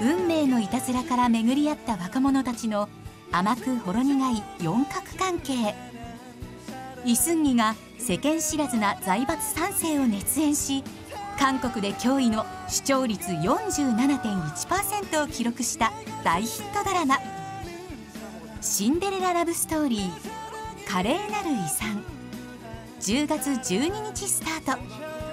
運命のいたずらから巡り合った若者たちの甘くほろ苦い四角関係。イ・スンギが世間知らずな財閥3世を熱演し韓国で驚異の視聴率47.1%を記録した大ヒットドラマ「シンデレララブストーリー華麗なる遺産」10月12日スタート。